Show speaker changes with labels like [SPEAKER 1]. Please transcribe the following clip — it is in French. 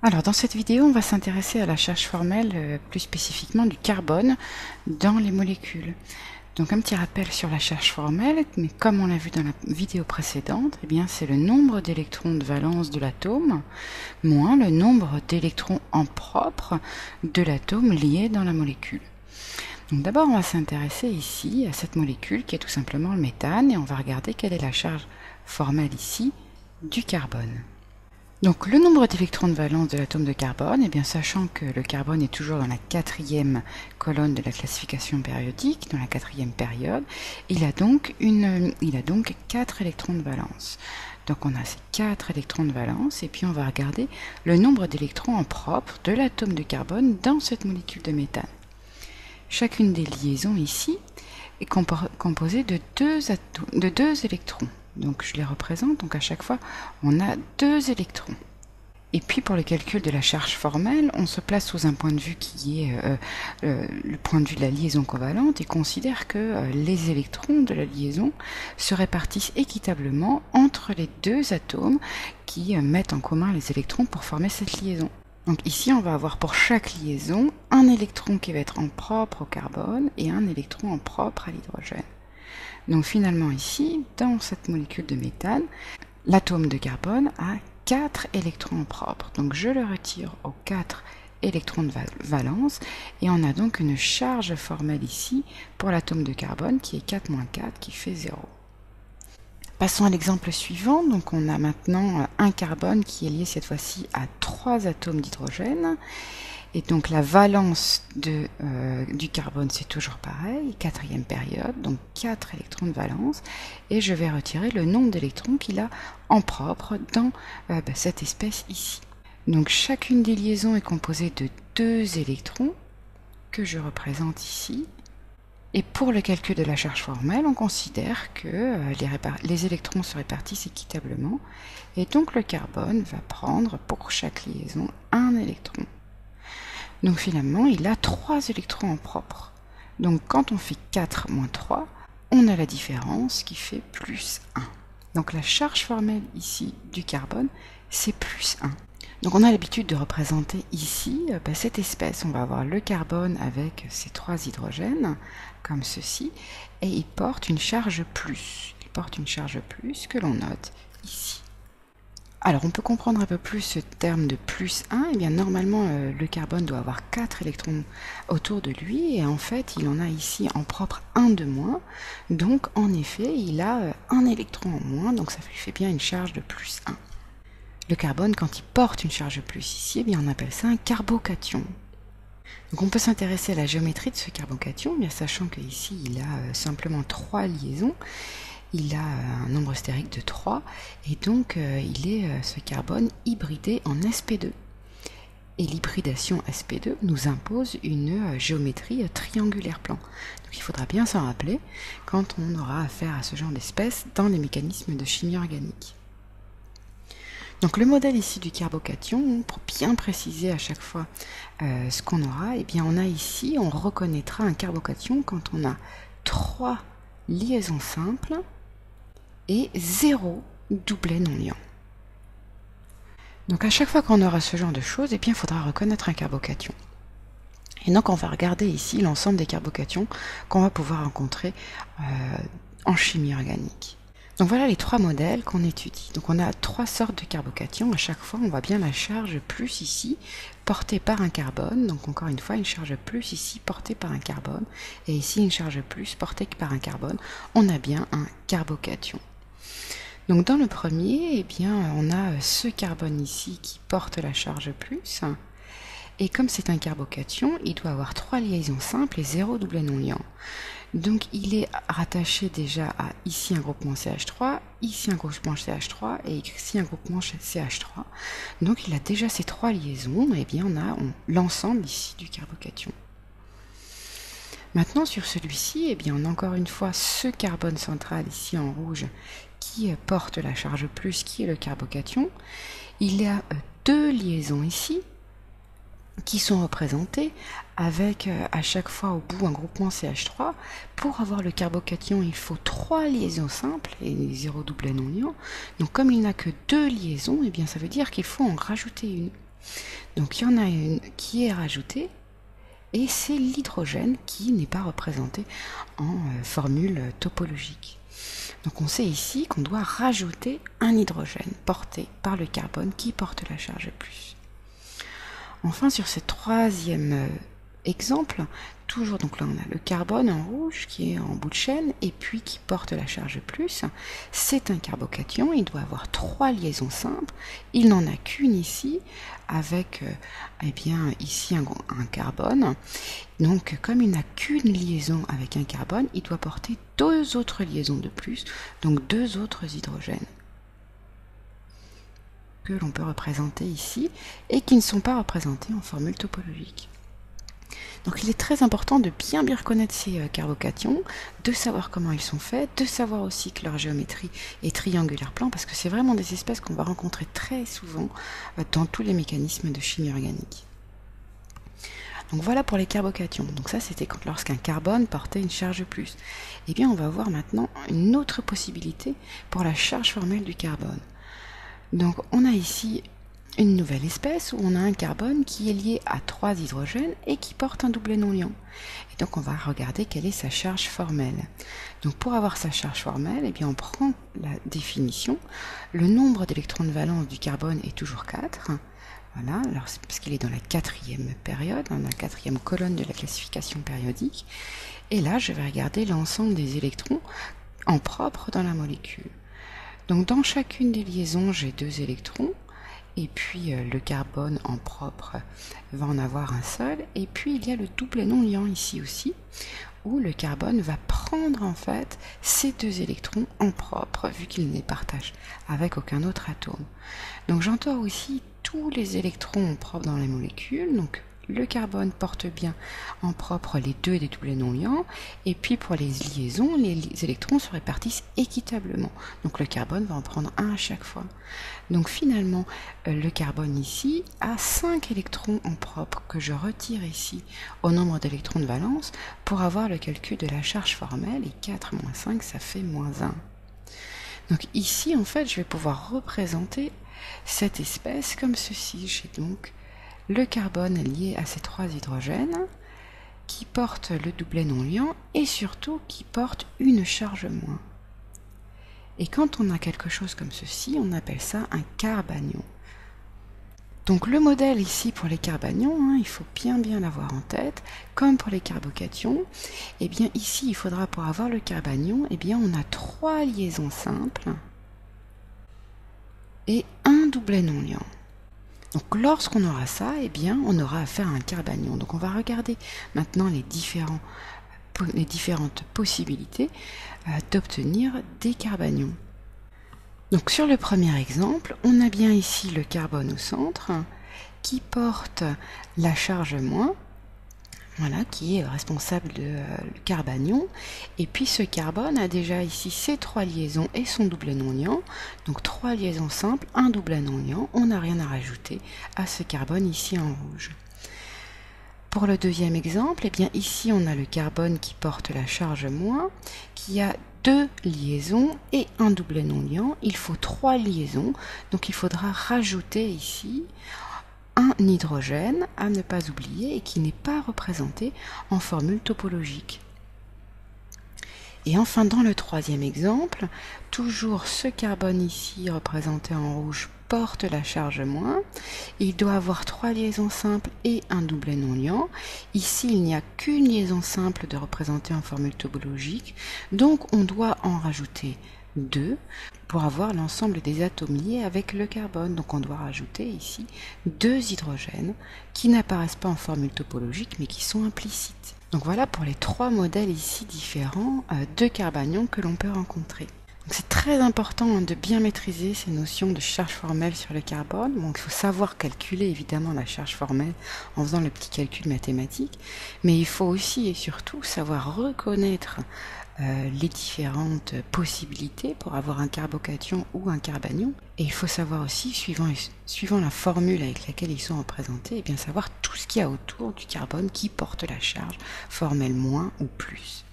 [SPEAKER 1] Alors dans cette vidéo, on va s'intéresser à la charge formelle, euh, plus spécifiquement du carbone dans les molécules. Donc un petit rappel sur la charge formelle, mais comme on l'a vu dans la vidéo précédente, eh bien c'est le nombre d'électrons de valence de l'atome moins le nombre d'électrons en propre de l'atome lié dans la molécule. Donc d'abord on va s'intéresser ici à cette molécule qui est tout simplement le méthane et on va regarder quelle est la charge formelle ici du carbone. Donc le nombre d'électrons de valence de l'atome de carbone, eh bien sachant que le carbone est toujours dans la quatrième colonne de la classification périodique, dans la quatrième période, il a donc une, il a donc 4 électrons de valence. Donc on a ces 4 électrons de valence et puis on va regarder le nombre d'électrons en propre de l'atome de carbone dans cette molécule de méthane. Chacune des liaisons ici est composée de deux, de deux électrons. Donc je les représente, donc à chaque fois on a deux électrons. Et puis pour le calcul de la charge formelle, on se place sous un point de vue qui est euh, euh, le point de vue de la liaison covalente et considère que euh, les électrons de la liaison se répartissent équitablement entre les deux atomes qui mettent en commun les électrons pour former cette liaison. Donc ici, on va avoir pour chaque liaison un électron qui va être en propre au carbone et un électron en propre à l'hydrogène. Donc finalement ici, dans cette molécule de méthane, l'atome de carbone a 4 électrons propres. Donc je le retire aux 4 électrons de valence et on a donc une charge formelle ici pour l'atome de carbone qui est 4 4 qui fait 0. Passons à l'exemple suivant. Donc on a maintenant un carbone qui est lié cette fois-ci à trois atomes d'hydrogène et donc la valence euh, du carbone, c'est toujours pareil, quatrième période, donc 4 électrons de valence, et je vais retirer le nombre d'électrons qu'il a en propre dans euh, bah, cette espèce ici. Donc chacune des liaisons est composée de deux électrons que je représente ici. Et pour le calcul de la charge formelle, on considère que euh, les, les électrons se répartissent équitablement, et donc le carbone va prendre pour chaque liaison un électron. Donc finalement, il a 3 électrons en propre. Donc quand on fait 4 moins 3, on a la différence qui fait plus 1. Donc la charge formelle ici du carbone, c'est plus 1. Donc on a l'habitude de représenter ici euh, bah, cette espèce. On va avoir le carbone avec ses trois hydrogènes, comme ceci, et il porte une charge plus. Il porte une charge plus que l'on note ici. Alors on peut comprendre un peu plus ce terme de plus 1. Et eh bien normalement euh, le carbone doit avoir 4 électrons autour de lui et en fait il en a ici en propre 1 de moins. Donc en effet il a euh, un électron en moins donc ça lui fait bien une charge de plus 1. Le carbone quand il porte une charge plus ici, eh bien on appelle ça un carbocation. Donc on peut s'intéresser à la géométrie de ce carbocation, bien sachant qu'ici il a euh, simplement 3 liaisons il a euh, un nombre stérique de 3 et donc euh, il est euh, ce carbone hybridé en sp2. Et l'hybridation sp2 nous impose une géométrie triangulaire plan. Donc il faudra bien s'en rappeler quand on aura affaire à ce genre d'espèce dans les mécanismes de chimie organique. Donc le modèle ici du carbocation, pour bien préciser à chaque fois ce qu'on aura, eh bien on a ici, on reconnaîtra un carbocation quand on a trois liaisons simples et zéro doublet non liant. Donc à chaque fois qu'on aura ce genre de choses, eh bien, il faudra reconnaître un carbocation. Et donc on va regarder ici l'ensemble des carbocations qu'on va pouvoir rencontrer euh, en chimie organique. Donc voilà les trois modèles qu'on étudie. Donc on a trois sortes de carbocations. À chaque fois, on voit bien la charge plus ici, portée par un carbone. Donc encore une fois, une charge plus ici, portée par un carbone. Et ici, une charge plus portée par un carbone. On a bien un carbocation. Donc dans le premier, eh bien, on a ce carbone ici qui porte la charge plus. Et comme c'est un carbocation, il doit avoir trois liaisons simples et zéro doublet non liant. Donc il est rattaché déjà à ici un groupement CH3, ici un groupement CH3 et ici un groupement CH3. Donc il a déjà ces trois liaisons, et bien on a l'ensemble ici du carbocation. Maintenant sur celui-ci, eh bien on a encore une fois ce carbone central ici en rouge qui porte la charge plus, qui est le carbocation. Il y a euh, deux liaisons ici qui sont représentées avec euh, à chaque fois au bout un groupement CH3. Pour avoir le carbocation, il faut trois liaisons simples et zéro doublet non liant. Donc comme il n'a que deux liaisons, eh bien ça veut dire qu'il faut en rajouter une. Donc il y en a une qui est rajoutée et c'est l'hydrogène qui n'est pas représenté en euh, formule topologique. Donc on sait ici qu'on doit rajouter un hydrogène porté par le carbone qui porte la charge plus. Enfin sur ce troisième euh, exemple, toujours, donc là on a le carbone en rouge qui est en bout de chaîne et puis qui porte la charge plus. C'est un carbocation, il doit avoir trois liaisons simples. Il n'en a qu'une ici avec euh, eh bien ici un, un, carbone. Donc comme il n'a qu'une liaison avec un carbone, il doit porter deux autres liaisons de plus, donc deux autres hydrogènes que l'on peut représenter ici et qui ne sont pas représentés en formule topologique. Donc il est très important de bien bien reconnaître ces euh, carbocations, de savoir comment ils sont faits, de savoir aussi que leur géométrie est triangulaire plan, parce que c'est vraiment des espèces qu'on va rencontrer très souvent euh, dans tous les mécanismes de chimie organique. Donc voilà pour les carbocations. Donc ça c'était quand lorsqu'un carbone portait une charge plus. Eh bien on va voir maintenant une autre possibilité pour la charge formelle du carbone. Donc on a ici une nouvelle espèce où on a un carbone qui est lié à trois hydrogènes et qui porte un doublet non liant. Et donc on va regarder quelle est sa charge formelle. Donc pour avoir sa charge formelle, eh bien on prend la définition. Le nombre d'électrons de valence du carbone est toujours 4. Voilà, alors parce qu'il est dans la quatrième période, dans la quatrième colonne de la classification périodique. Et là, je vais regarder l'ensemble des électrons en propre dans la molécule. Donc dans chacune des liaisons, j'ai deux électrons et puis euh, le carbone en propre va en avoir un seul, et puis il y a le double non liant ici aussi, où le carbone va prendre en fait ces deux électrons en propre, vu qu'il ne les partage avec aucun autre atome. Donc j'entends aussi tous les électrons en propre dans les molécules, donc le carbone porte bien en propre les deux des doublés non liants, et puis pour les liaisons, les électrons se répartissent équitablement. Donc le carbone va en prendre un à chaque fois. Donc finalement, euh, le carbone ici a 5 électrons en propre que je retire ici au nombre d'électrons de valence pour avoir le calcul de la charge formelle, et 4 moins 5, ça fait moins 1. Donc ici, en fait, je vais pouvoir représenter cette espèce comme ceci. J'ai donc le carbone lié à ces trois hydrogènes qui portent le doublet non liant et surtout qui portent une charge moins. Et quand on a quelque chose comme ceci, on appelle ça un carbanion. Donc le modèle ici pour les carbanions, hein, il faut bien bien l'avoir en tête, comme pour les carbocations, et eh bien ici il faudra pour avoir le carbanion, eh bien on a trois liaisons simples et un doublet non liant. Donc lorsqu'on aura ça, eh bien, on aura à un carbanion. Donc on va regarder maintenant les, les différentes possibilités euh, d'obtenir des carbanions. Donc sur le premier exemple, on a bien ici le carbone au centre qui porte la charge moins voilà, qui est responsable de euh, carbanion. Et puis ce carbone a déjà ici ses trois liaisons et son double liant. Donc trois liaisons simples, un double liant. On n'a rien à rajouter à ce carbone ici en rouge. Pour le deuxième exemple, eh bien ici on a le carbone qui porte la charge moins, qui a deux liaisons et un double non liant. Il faut trois liaisons, donc il faudra rajouter ici un hydrogène à ne pas oublier et qui n'est pas représenté en formule topologique. Et enfin, dans le troisième exemple, toujours ce carbone ici représenté en rouge porte la charge moins. Il doit avoir trois liaisons simples et un doublet non liant. Ici, il n'y a qu'une liaison simple de représenter en formule topologique, donc on doit en rajouter 2 pour avoir l'ensemble des atomes liés avec le carbone. Donc on doit rajouter ici deux hydrogènes qui n'apparaissent pas en formule topologique mais qui sont implicites. Donc voilà pour les trois modèles ici différents euh, de carbanions que l'on peut rencontrer. C'est très important de bien maîtriser ces notions de charge formelle sur le carbone. Donc il faut savoir calculer évidemment la charge formelle en faisant le petit calcul mathématique, mais il faut aussi et surtout savoir reconnaître euh, les différentes possibilités pour avoir un carbocation ou un carbanion. Et il faut savoir aussi, suivant, suivant la formule avec laquelle ils sont représentés, et eh bien savoir tout ce qu'il y a autour du carbone qui porte la charge, formelle moins ou plus.